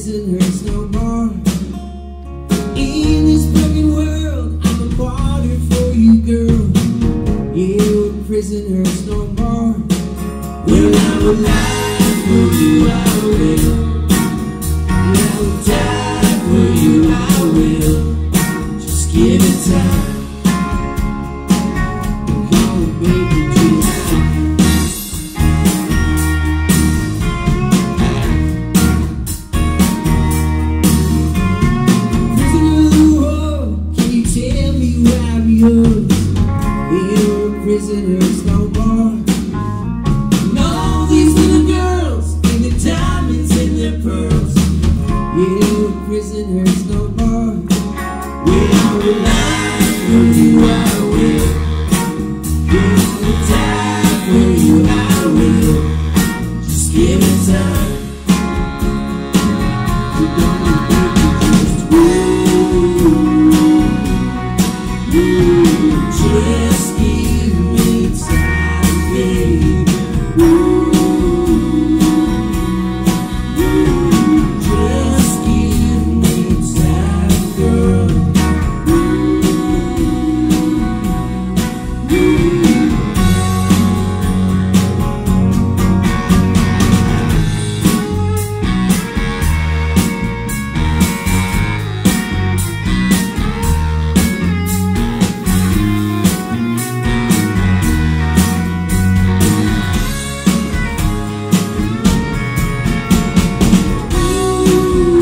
prison hurts no more. In this broken world, I'm a martyr for you, girl. Yeah, prison hurts no more. When I'm alive for you, I will. You're a prisoner, it's no more. And all these little girls and the diamonds in their pearls. You're a prisoner, it's no more. I will lie for you, I will. Yeah, I will die for you, I will. Just give it time. You don't need to just ooh, ooh, yeah. you.